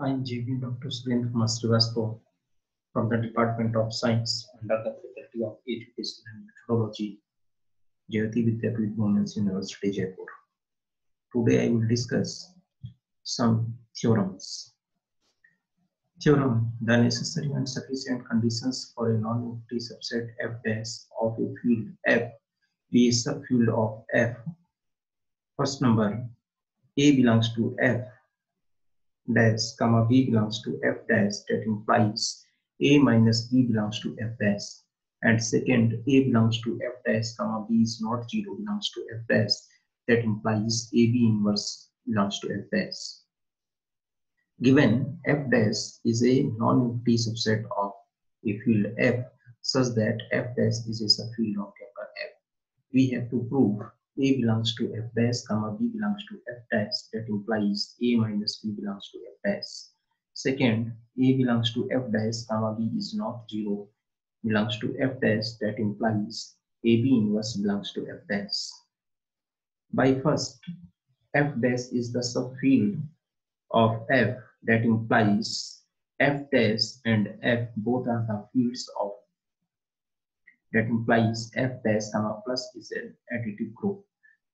I am JV Dr. Surendra Kumar from the Department of Science under the Faculty of Education and Methodology, Jayoti Vidyapeeth Women's University, Jaipur. Today I will discuss some theorems. Theorem, the necessary and sufficient conditions for a non-empty subset F dash of a field F be a subfield of F. First number, A belongs to F dash comma b belongs to f dash that implies a minus b belongs to f dash. And second a belongs to f dash comma b is not zero belongs to f dash. That implies a b inverse belongs to f dash. Given f dash is a non-empty subset of a field f such that f dash is a subfield of f. We have to prove a belongs to f dash comma b belongs to f dash. That implies a minus b belongs to f dash. Second a belongs to f dash comma b is not zero. Belongs to f dash that implies a b inverse belongs to f dash. By first f dash is the subfield of f. That implies f dash and f both are the fields of that implies f dash comma plus is an additive group.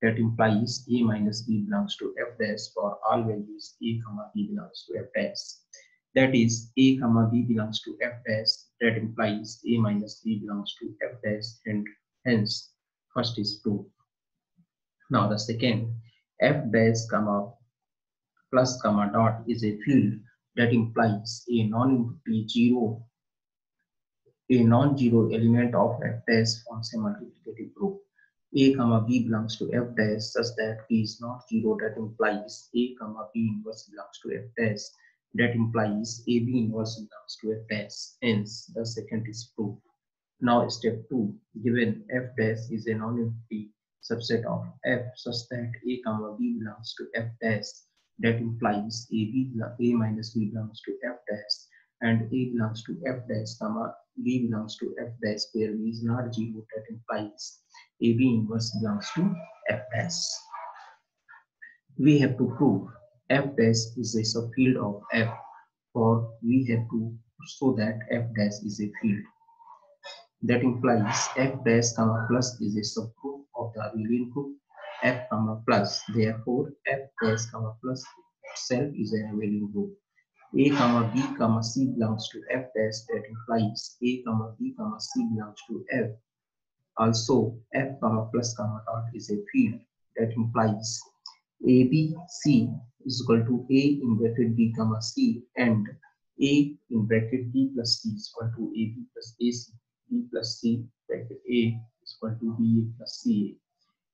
That implies a minus b belongs to f dash for all values a comma b belongs to f dash. That is a comma b belongs to f dash. That implies a minus b belongs to f dash and hence first is true now the second f dash comma plus comma dot is a field. That implies a non-empty zero a non-zero element of f dash forms a multiplicative group. A comma b belongs to f dash such that p is not zero that implies a comma b inverse belongs to f dash that implies a b inverse belongs to f dash. Hence, the second is proof. Now step 2. Given f dash is a non-empty subset of f such that a comma b belongs to f dash that implies a b a minus b belongs to f dash and a belongs to f dash comma b belongs to f dash where b is not zero that implies a b inverse belongs to f dash. We have to prove f dash is a subfield of f or we have to show that f dash is a field. That implies f dash comma plus is a subgroup of the abelian group f comma plus. Therefore, f dash comma plus itself is an abelian group a comma b comma c belongs to f dash that implies a comma b comma c belongs to f. Also f comma plus comma dot is a field. That implies a b c is equal to a in bracket b comma c and a in bracket b plus c is equal to a b plus a c b plus c bracket a is equal to b plus c.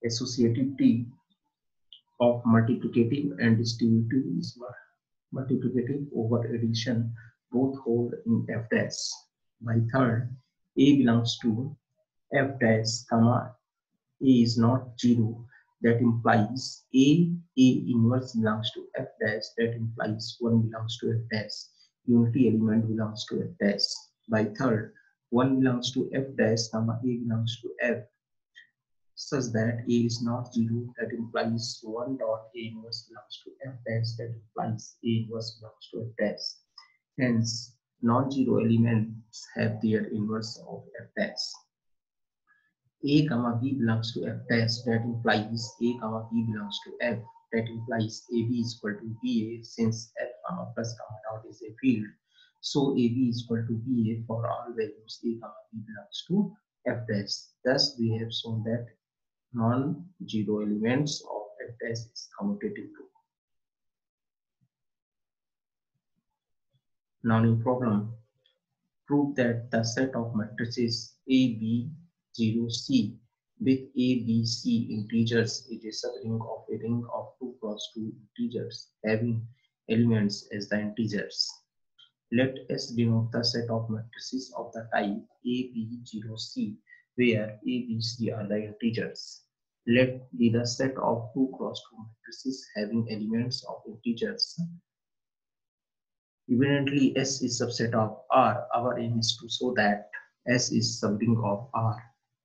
Associativity of multiplicative and distributive is what multiplicative over addition both hold in f dash. By third, a belongs to f dash comma a is not zero. That implies a a inverse belongs to f dash. That implies one belongs to f dash. Unity element belongs to f dash. By third one belongs to f dash comma a belongs to f such that A is not zero, that implies 1 dot A inverse belongs to F dash, that implies A inverse belongs to F dash. Hence, non-zero elements have their inverse of F dash. A comma B belongs to F dash, that implies A comma B belongs to F, that implies AB is equal to BA since F comma plus comma dot is a field. So AB is equal to BA for all values A comma B belongs to F dash. Thus, we have shown that non-zero elements of dash is commutative group. Now new problem. Prove that the set of matrices A, B, 0, C with A, B, C integers is a subring of a ring of 2 cross 2 integers having elements as the integers. Let S denote the set of matrices of the type A, B, 0, C where A, B, C are the integers. Let be the set of 2 cross 2 matrices having elements of integers. Evidently, S is subset of R. Our aim is to show that S is subring of R.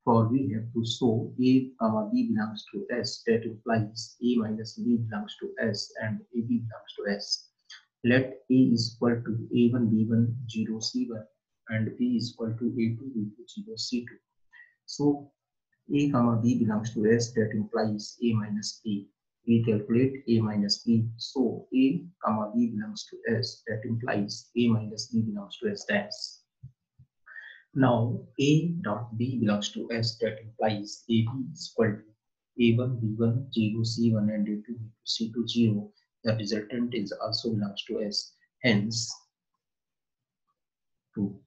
For we have to show A comma B belongs to S. That implies A minus B belongs to S and AB belongs to S. let a is equal to a1 b1 0 c1 and b is equal to a2 b2 0 c2 so a comma b belongs to s that implies a minus b. We calculate a minus b. So a comma b belongs to s that implies a minus b belongs to s dash now a dot b belongs to s that implies ab is equal to a1 b1 0 c1 and a2 b2 c2 0 the resultant is also belongs to S. Hence, to